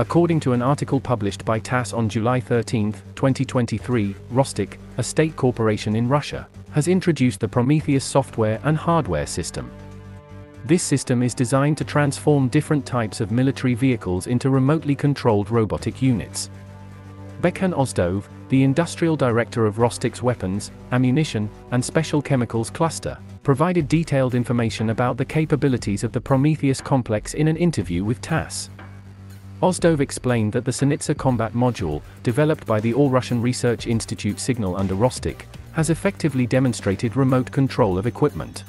According to an article published by TASS on July 13, 2023, Rostec, a state corporation in Russia, has introduced the Prometheus software and hardware system. This system is designed to transform different types of military vehicles into remotely controlled robotic units. Bekhan Ozdov, the industrial director of Rostec's weapons, ammunition, and special chemicals cluster, provided detailed information about the capabilities of the Prometheus complex in an interview with TASS. Ozdov explained that the Sinitsa combat module, developed by the All-Russian Research Institute Signal under Rostec, has effectively demonstrated remote control of equipment.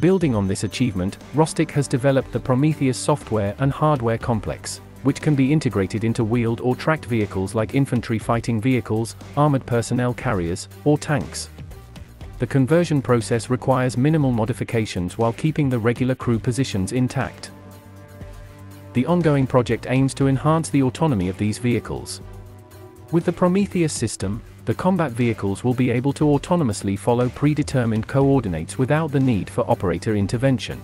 Building on this achievement, Rostec has developed the Prometheus software and hardware complex, which can be integrated into wheeled or tracked vehicles like infantry fighting vehicles, armored personnel carriers, or tanks. The conversion process requires minimal modifications while keeping the regular crew positions intact the ongoing project aims to enhance the autonomy of these vehicles. With the Prometheus system, the combat vehicles will be able to autonomously follow predetermined coordinates without the need for operator intervention.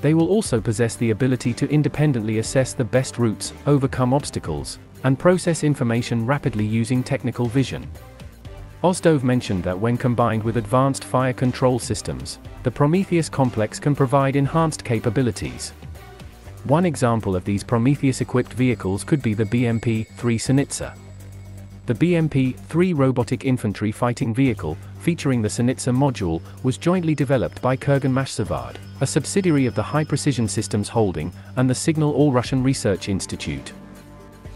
They will also possess the ability to independently assess the best routes, overcome obstacles, and process information rapidly using technical vision. Ozdov mentioned that when combined with advanced fire control systems, the Prometheus complex can provide enhanced capabilities. One example of these Prometheus-equipped vehicles could be the BMP-3 Sinitsa. The BMP-3 robotic infantry fighting vehicle, featuring the Sinitsa module, was jointly developed by Kurganmashzavod, a subsidiary of the High Precision Systems Holding, and the Signal All-Russian Research Institute.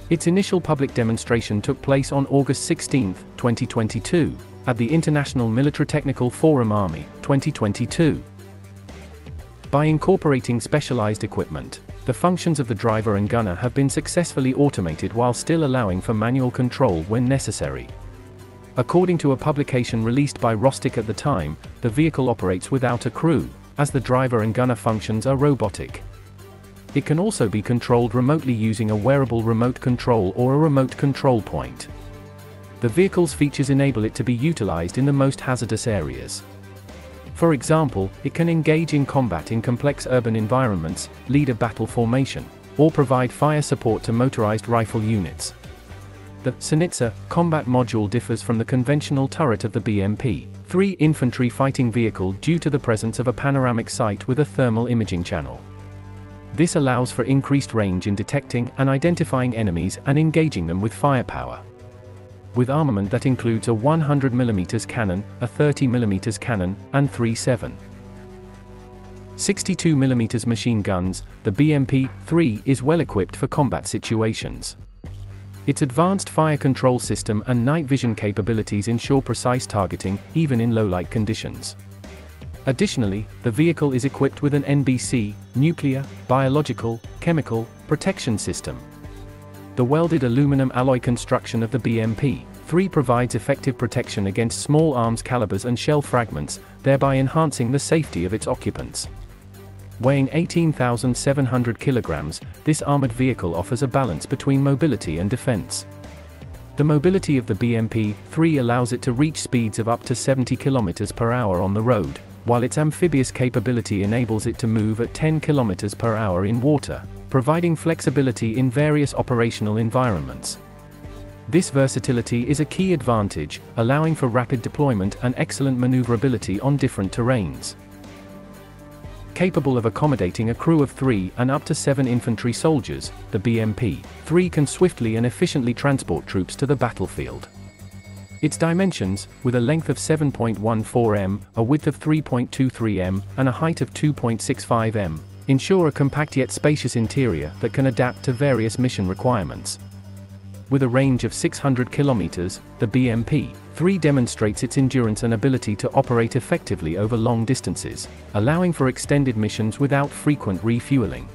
Its initial public demonstration took place on August 16, 2022, at the International Military Technical Forum Army, 2022. By incorporating specialized equipment, the functions of the driver and gunner have been successfully automated while still allowing for manual control when necessary. According to a publication released by Rostec at the time, the vehicle operates without a crew, as the driver and gunner functions are robotic. It can also be controlled remotely using a wearable remote control or a remote control point. The vehicle's features enable it to be utilized in the most hazardous areas. For example, it can engage in combat in complex urban environments, lead a battle formation, or provide fire support to motorized rifle units. The Sinitsa combat module differs from the conventional turret of the BMP 3 infantry fighting vehicle due to the presence of a panoramic sight with a thermal imaging channel. This allows for increased range in detecting and identifying enemies and engaging them with firepower with armament that includes a 100mm cannon, a 30mm cannon, and three 7. 62mm machine guns, the BMP-3 is well equipped for combat situations. Its advanced fire control system and night vision capabilities ensure precise targeting, even in low-light conditions. Additionally, the vehicle is equipped with an NBC, nuclear, biological, chemical, protection system, the welded aluminum alloy construction of the BMP 3 provides effective protection against small arms calibers and shell fragments, thereby enhancing the safety of its occupants. Weighing 18,700 kilograms, this armored vehicle offers a balance between mobility and defense. The mobility of the BMP-3 allows it to reach speeds of up to 70 km per hour on the road, while its amphibious capability enables it to move at 10 km per hour in water, providing flexibility in various operational environments. This versatility is a key advantage, allowing for rapid deployment and excellent maneuverability on different terrains. Capable of accommodating a crew of three and up to seven infantry soldiers, the BMP-3 can swiftly and efficiently transport troops to the battlefield. Its dimensions, with a length of 7.14 m, a width of 3.23 m, and a height of 2.65 m, ensure a compact yet spacious interior that can adapt to various mission requirements. With a range of 600 kilometers, the BMP-3 demonstrates its endurance and ability to operate effectively over long distances, allowing for extended missions without frequent refueling.